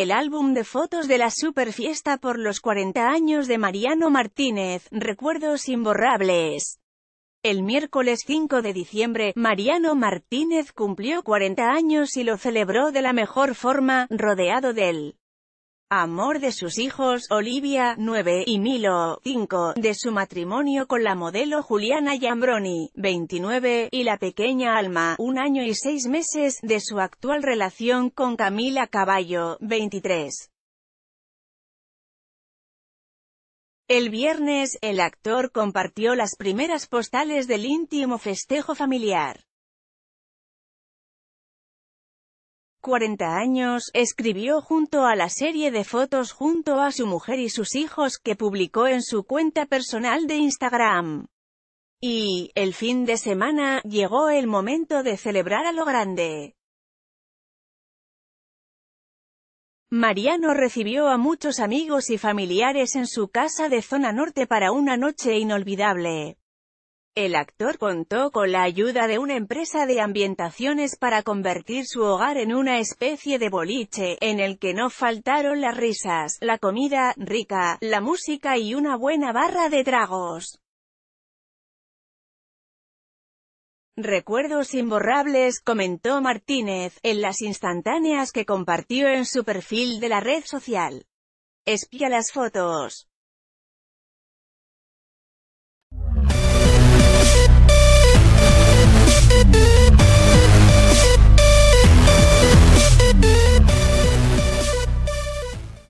el álbum de fotos de la superfiesta por los 40 años de Mariano Martínez, Recuerdos imborrables. El miércoles 5 de diciembre, Mariano Martínez cumplió 40 años y lo celebró de la mejor forma, rodeado del amor de sus hijos, Olivia, 9, y Milo, 5, de su matrimonio con la modelo Juliana Giambroni, 29, y la pequeña Alma, un año y seis meses, de su actual relación con Camila Caballo, 23. El viernes, el actor compartió las primeras postales del íntimo festejo familiar. 40 años, escribió junto a la serie de fotos junto a su mujer y sus hijos que publicó en su cuenta personal de Instagram. Y, el fin de semana, llegó el momento de celebrar a lo grande. Mariano recibió a muchos amigos y familiares en su casa de zona norte para una noche inolvidable. El actor contó con la ayuda de una empresa de ambientaciones para convertir su hogar en una especie de boliche, en el que no faltaron las risas, la comida, rica, la música y una buena barra de tragos. Recuerdos imborrables, comentó Martínez, en las instantáneas que compartió en su perfil de la red social. Espía las fotos.